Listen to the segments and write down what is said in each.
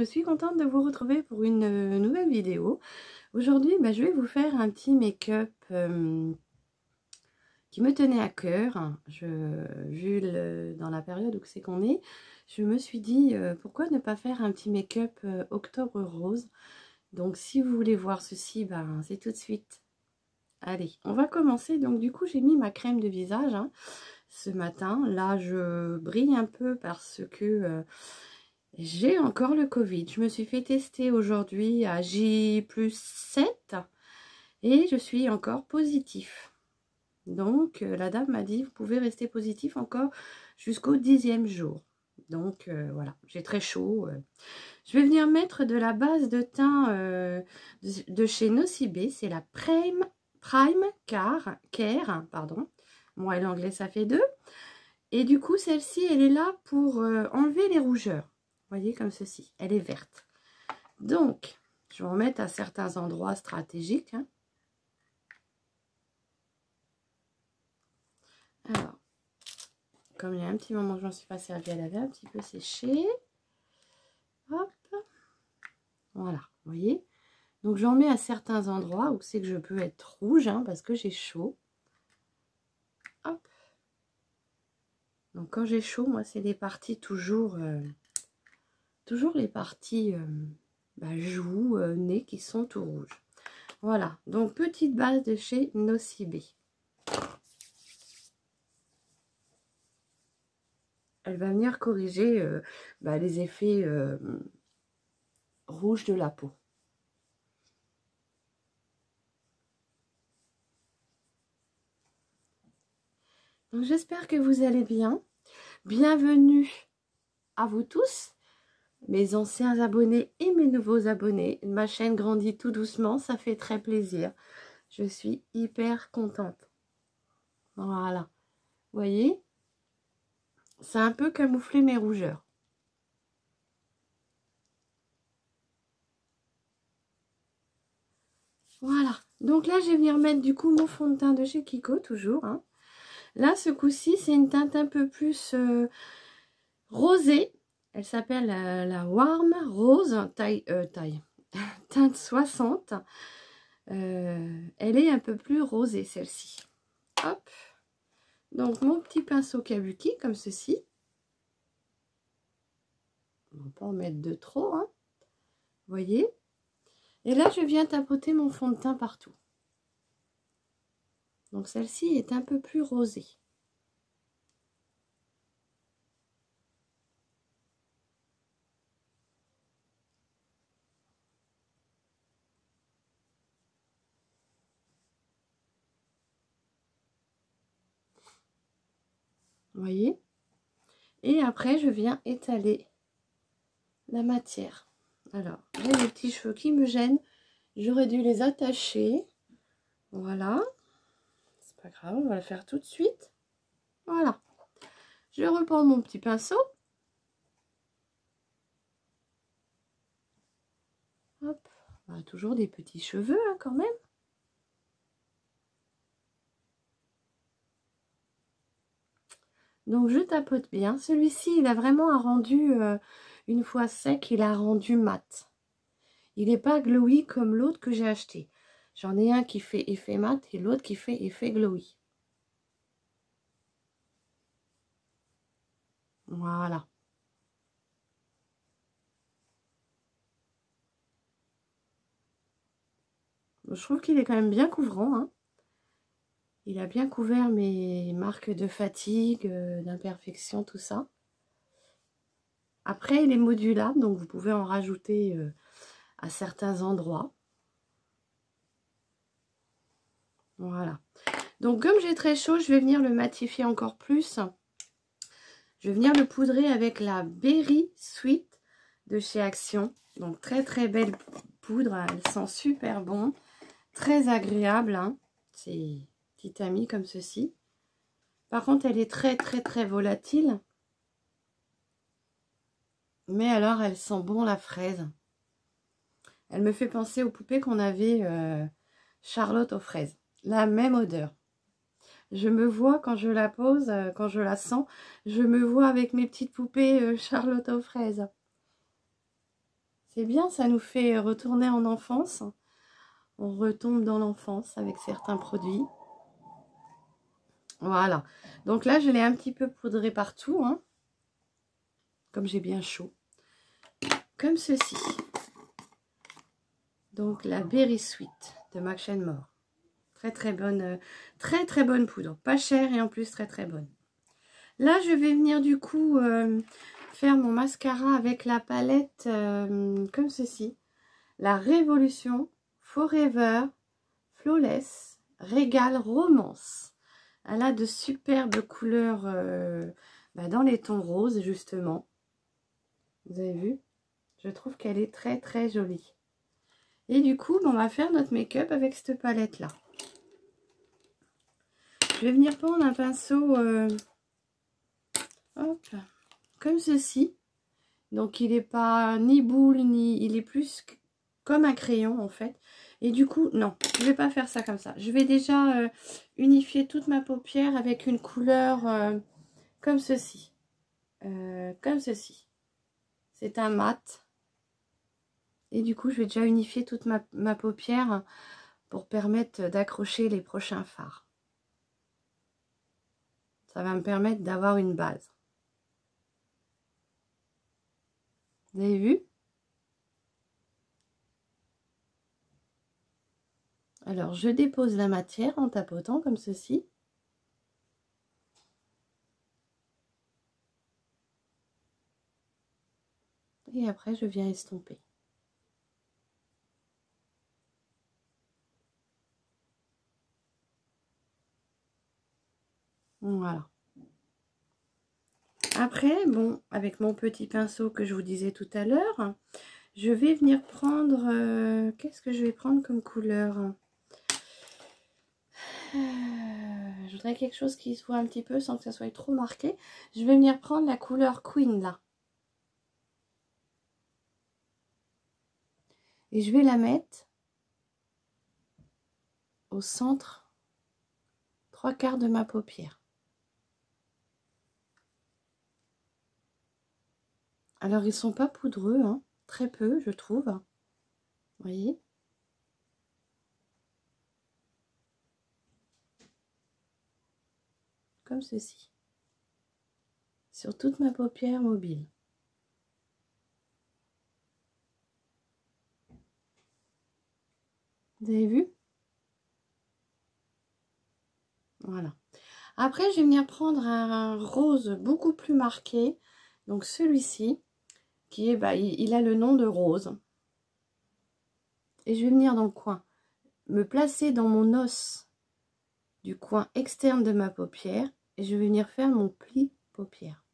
je suis contente de vous retrouver pour une euh, nouvelle vidéo. Aujourd'hui, bah, je vais vous faire un petit make-up euh, qui me tenait à cœur. Je, vu dans la période où c'est qu'on est, je me suis dit euh, pourquoi ne pas faire un petit make-up octobre rose? Donc si vous voulez voir ceci, bah, c'est tout de suite. Allez, on va commencer. Donc du coup, j'ai mis ma crème de visage hein, ce matin. Là, je brille un peu parce que j'ai encore le Covid. Je me suis fait tester aujourd'hui à J plus 7 et je suis encore positif. Donc, euh, la dame m'a dit, vous pouvez rester positif encore jusqu'au dixième jour. Donc, euh, voilà, j'ai très chaud. Euh. Je vais venir mettre de la base de teint de, chez Nocibé. C'est la Prime, Prime Care, Care, pardon. Moi et l'anglais, ça fait deux. Et du coup, celle-ci, elle est là pour enlever les rougeurs voyez, comme ceci. Elle est verte. Donc, je vais en mettre à certains endroits stratégiques. Hein. Alors, comme il y a un petit moment que je m'en suis pas servi, elle avait un petit peu séché. Hop. Voilà, vous voyez. Donc, j'en mets à certains endroits où c'est que je peux être rouge, hein, parce que j'ai chaud. Hop. Donc, quand j'ai chaud, moi, c'est des parties toujours... Euh, toujours les parties euh, bah, joues, euh, nez qui sont tout rouges. Voilà, donc petite base de chez Nocibé. Elle va venir corriger euh, bah, les effets rouges de la peau. J'espère que vous allez bien. Bienvenue à vous tous mes anciens abonnés et mes nouveaux abonnés. Ma chaîne grandit tout doucement, ça fait très plaisir. Je suis hyper contente. Voilà. Vous voyez? C'est un peu camouflé mes rougeurs. Voilà. Donc là, je vais venir mettre du coup mon fond de teint de chez Kiko, toujours. Hein. Là, ce coup-ci, c'est une teinte un peu plus euh, rosée. Elle s'appelle la, Warm Rose, taille, euh, taille teinte 60. Euh, elle est un peu plus rosée, celle-ci. Donc, mon petit pinceau kabuki, comme ceci. On va pas en mettre de trop, hein. Vous voyez? Et là, je viens tapoter mon fond de teint partout. Donc, celle-ci est un peu plus rosée. Voyez Et après, je viens étaler la matière. Alors, j'ai des petits cheveux qui me gênent. J'aurais dû les attacher. Voilà. C'est pas grave, on va le faire tout de suite. Voilà. Je reprends mon petit pinceau. Hop. toujours des petits cheveux hein, quand même. Donc je tapote bien. Celui-ci, il a vraiment un rendu, euh, une fois sec, il a rendu mat. Il n'est pas glowy comme l'autre que j'ai acheté. J'en ai un qui fait effet mat et l'autre qui fait effet glowy. Voilà. Je trouve qu'il est quand même bien couvrant. Hein. Il a bien couvert mes marques de fatigue, euh, d'imperfection, tout ça. Après, il est modulable, donc vous pouvez en rajouter euh, à certains endroits. Voilà. Donc, comme j'ai très chaud, je vais venir le matifier encore plus. Je vais venir le poudrer avec la Berry Sweet de chez Action. Donc, très très belle poudre. Elle sent super bon. Très agréable. Hein. C'est petite amie comme ceci. Par contre, elle est très très très volatile. Mais alors, elle sent bon la fraise. Elle me fait penser aux poupées qu'on avait euh, Charlotte aux fraises. La même odeur. Je me vois quand je la pose, euh, quand je la sens, je me vois avec mes petites poupées euh, Charlotte aux fraises. C'est bien, ça nous fait retourner en enfance. On retombe dans l'enfance avec certains produits. Voilà. Donc là, je l'ai un petit peu poudré partout. Hein, comme j'ai bien chaud. Comme ceci. Donc la Berry Sweet de Mac Mort. Très très bonne, euh, très très bonne poudre. Pas chère et en plus très très bonne. Là, je vais venir du coup euh, faire mon mascara avec la palette euh, comme ceci. La Révolution Forever Flawless Régal Romance. Elle a de superbes couleurs bah, dans les tons roses justement. Vous avez vu? Je trouve qu'elle est très très jolie. Et du coup, on va faire notre make-up avec cette palette-là. Je vais venir prendre un pinceau euh, comme ceci. Donc, il n'est pas ni boule, ni... Il est plus comme un crayon, en fait. Et du coup, non, je vais pas faire ça comme ça. Je vais déjà euh, unifier toute ma paupière avec une couleur euh, comme ceci. comme ceci. C'est un mat. Et du coup, je vais déjà unifier toute ma, paupière pour permettre d'accrocher les prochains fards. Ça va me permettre d'avoir une base. Vous avez vu? Alors, je dépose la matière en tapotant comme ceci. Et après, je viens estomper. Voilà. Après, bon, avec mon petit pinceau que je vous disais tout à l'heure, je vais venir prendre... Euh, qu'est-ce que je vais prendre comme couleur euh, Je quelque chose qui soit un petit peu sans que ça soit trop marqué. Je vais venir prendre la couleur Queen, là. Et je vais la mettre au centre, trois quarts de ma paupière. Alors, ils sont pas poudreux, hein, très peu, je trouve. Vous voyez? Comme ceci. Sur toute ma paupière mobile. Vous avez vu? Voilà. Après, je vais venir prendre un rose beaucoup plus marqué. Donc celui-ci, qui est, bah, il, a le nom de rose. Et je vais venir dans le coin, me placer dans mon os du coin externe de ma paupière et je vais venir faire mon pli paupière.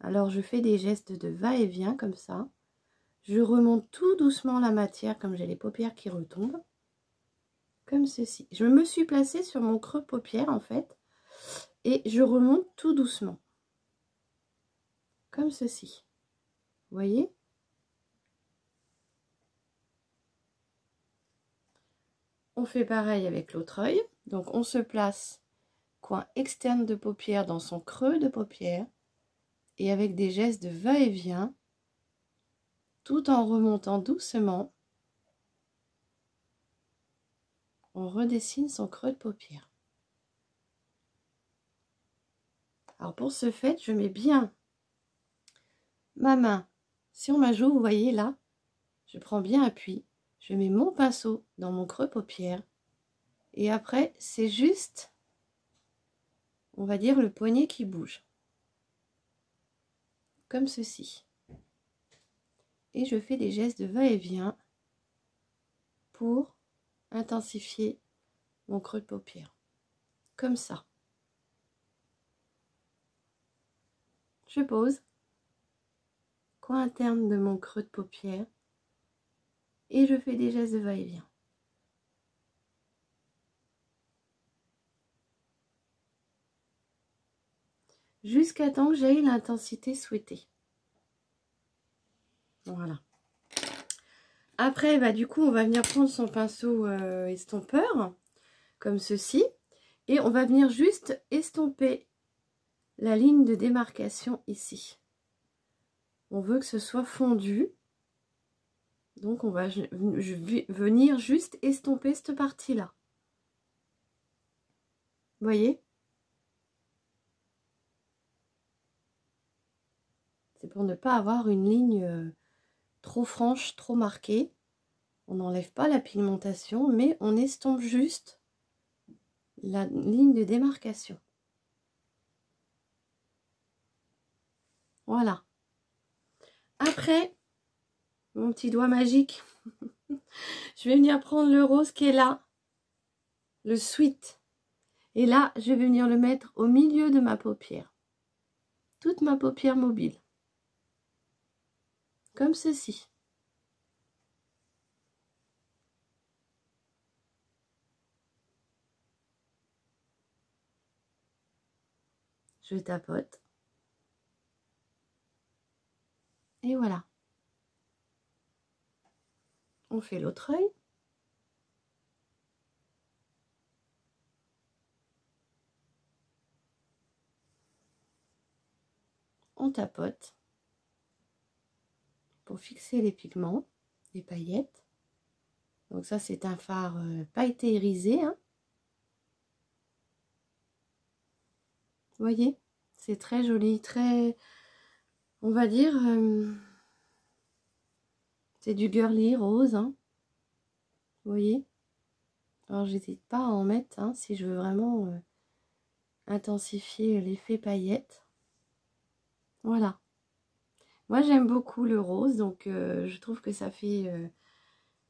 Alors je fais des gestes de va-et-vient comme ça. Je remonte tout doucement la matière comme j'ai les paupières qui retombent. Comme ceci. Je me suis placée sur mon creux paupière en fait. Et je remonte tout doucement. Comme ceci voyez? On fait pareil avec l'autre œil. Donc on se place coin externe de paupière dans son creux de paupière et avec des gestes de va-et-vient tout en remontant doucement on redessine son creux de paupière. Alors pour ce fait, je mets bien ma main sur ma joue, vous voyez là, je prends bien appui, je mets mon pinceau dans mon creux paupière et après c'est juste, on va dire le poignet qui bouge, comme ceci. Et je fais des gestes de va-et-vient pour intensifier mon creux de paupière, comme ça. Je pose interne de mon creux de paupière et je fais des gestes de va-et-vient. Jusqu'à temps que j'aille l'intensité souhaitée. Voilà. Après, bah, du coup, on va venir prendre son pinceau euh, estompeur, comme ceci. Et on va venir juste estomper la ligne de démarcation ici. On veut que ce soit fondu. Donc, on va venir juste estomper cette partie-là. Voyez? Pour ne pas avoir une ligne euh, trop franche, trop marquée. On n'enlève pas la pigmentation, mais on estompe juste la ligne de démarcation. Voilà. Après, mon petit doigt magique, je vais venir prendre le rose qui est là, le sweet. Et là, je vais venir le mettre au milieu de ma paupière. Toute ma paupière mobile. Comme ceci. Je tapote. Et voilà. On fait l'autre œil. On tapote fixer les pigments, les paillettes. Donc ça, c'est un euh, pailleté irisé. Voyez? C'est très joli, très... On va dire... Euh, c'est du girly rose. Hein. Voyez? Alors, j'hésite pas à en mettre hein, si je veux vraiment euh, intensifier l'effet paillette. Voilà. Moi, j'aime beaucoup le rose, donc euh, je trouve que ça fait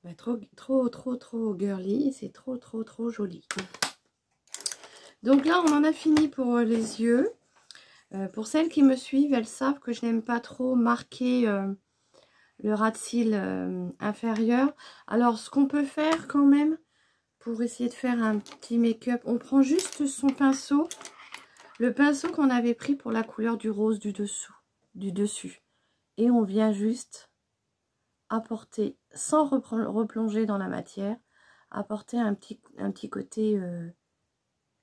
bah, trop, trop, trop, trop girly. C'est trop, trop, trop joli. Donc là, on en a fini pour euh, les yeux. Euh, pour celles qui me suivent, elles savent que je n'aime pas trop marquer euh, le ras de cils inférieur. Alors, ce qu'on peut faire quand même, pour essayer de faire un petit make-up, on prend juste son pinceau. Le pinceau qu'on avait pris pour la couleur du rose du dessous, du dessus. Et on vient juste apporter, sans replonger dans la matière, apporter un petit, côté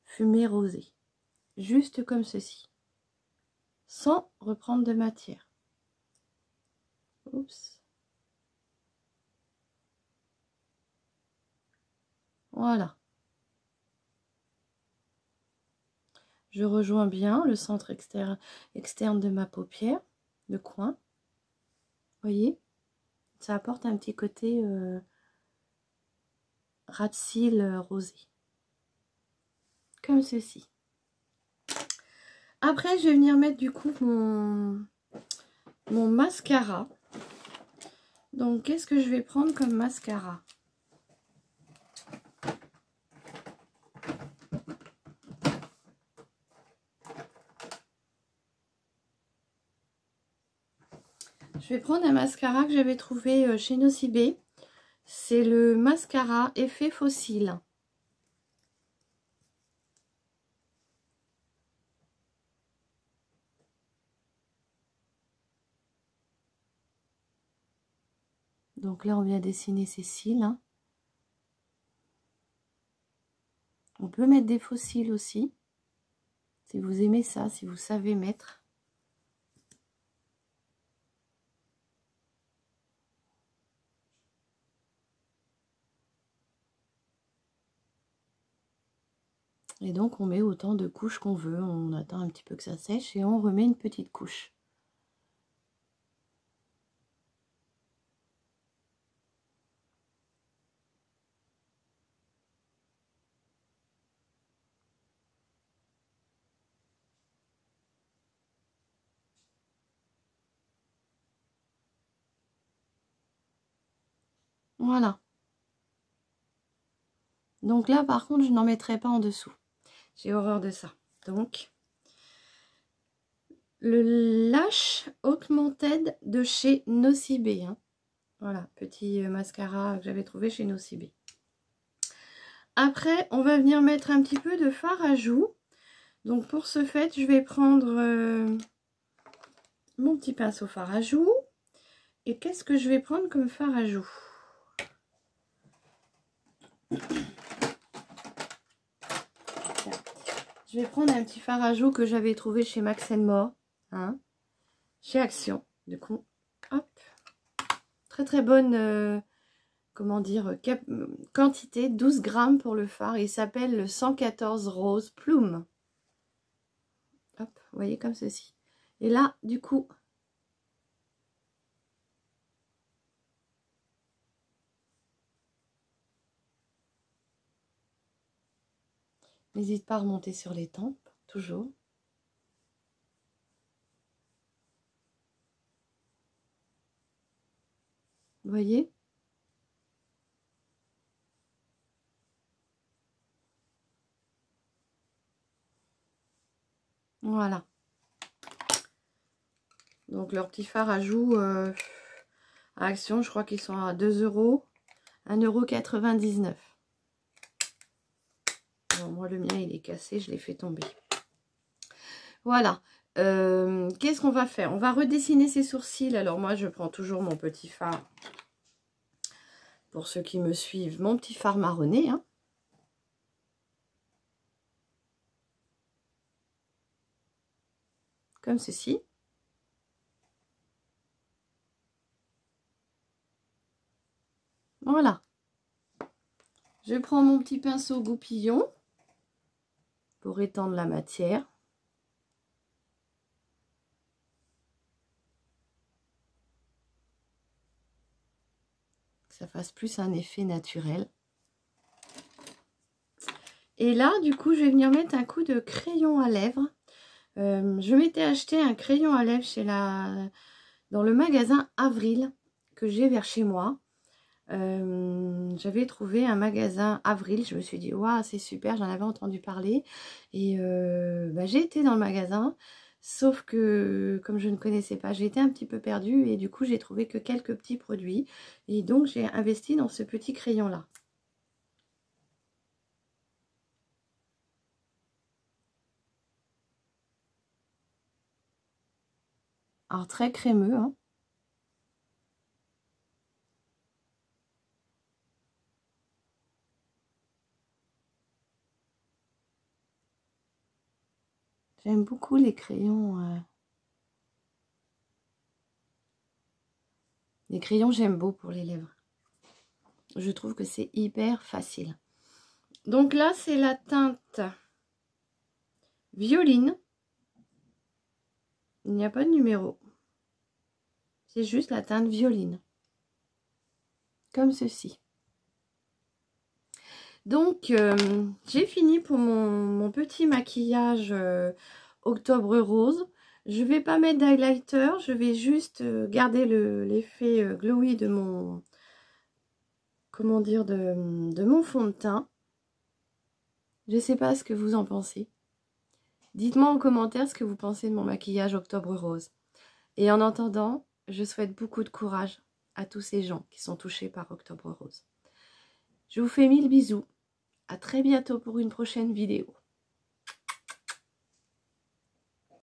fumée rosée. Juste comme ceci. Sans reprendre de matière. Oups. Voilà. Je rejoins bien le centre externe, externe de ma paupière, le coin. Voyez Ça apporte un petit côté euh, euh, rosé comme ceci. Après, je vais venir mettre du coup mon, mon mascara. Donc, qu'est-ce que je vais prendre comme mascara? Je vais prendre un mascara que j'avais trouvé euh, chez Nocibé. C'est le mascara Effet Fossile. Donc là, on vient dessiner ses cils. Hein. On peut mettre des fossiles aussi. Si vous aimez ça, si vous savez mettre. Et donc on met autant de couches qu'on veut, on attend un petit peu que ça sèche et on remet une petite couche. Voilà. Donc là, par contre, je n'en mettrai pas en dessous. J'ai horreur de ça. Donc, le Lash Augmented de chez Nocibé. Hein. Voilà, petit euh, mascara que j'avais trouvé chez Nocibé. Après, on va venir mettre un petit peu de fard à joues. Donc, pour ce fait, je vais prendre euh, mon petit pinceau fard à joues. Et qu'est-ce que je vais prendre comme fard à joues je vais prendre un petit fard à joues que j'avais trouvé chez Max More, hein, chez Action. Du coup, hop, Très très bonne, euh, comment dire, quantité, 12 grammes pour le fard. Il s'appelle le 114 Rose Plume. Hop, voyez comme ceci. Et là, du coup, N'hésite pas à remonter sur les tempes, toujours. Voyez? Voilà. Donc leur petit phare ajout euh, à Action, je crois qu'ils sont à 2 euros, 1,99 euros. Moi le mien il est cassé, je l'ai fait tomber. Voilà. Euh, qu'est-ce qu'on va faire? On va redessiner ses sourcils. Alors moi je prends toujours mon petit phare. Pour ceux qui me suivent, mon petit phare marronné. Hein. Comme ceci. Voilà. Je prends mon petit pinceau goupillon pour étendre la matière. Que ça fasse plus un effet naturel. Et là, du coup, je vais venir mettre un coup de crayon à lèvres. Euh, je m'étais acheté un crayon à lèvres chez la, dans le magasin Avril que j'ai vers chez moi. Euh, j'avais trouvé un magasin Avril, je me suis dit waouh c'est super, j'en avais entendu parler et euh, bah, j'ai été dans le magasin sauf que comme je ne connaissais pas, été un petit peu perdue et du coup j'ai trouvé que quelques petits produits et donc j'ai investi dans ce petit crayon là. Alors très crémeux hein. J'aime beaucoup les crayons. Euh. Les crayons, j'aime beau pour les lèvres. Je trouve que c'est hyper facile. Donc là, c'est la teinte violine. Il n'y a pas de numéro. C'est juste la teinte violine. Comme ceci. Donc, euh, j'ai fini pour mon, petit maquillage euh, octobre rose. Je ne vais pas mettre d'highlighter, je vais juste euh, garder l'effet glowy de mon, comment dire, de, de mon fond de teint. Je ne sais pas ce que vous en pensez. Dites-moi en commentaire ce que vous pensez de mon maquillage octobre rose. Et en attendant, je souhaite beaucoup de courage à tous ces gens qui sont touchés par octobre rose. Je vous fais mille bisous. À très bientôt pour une prochaine vidéo.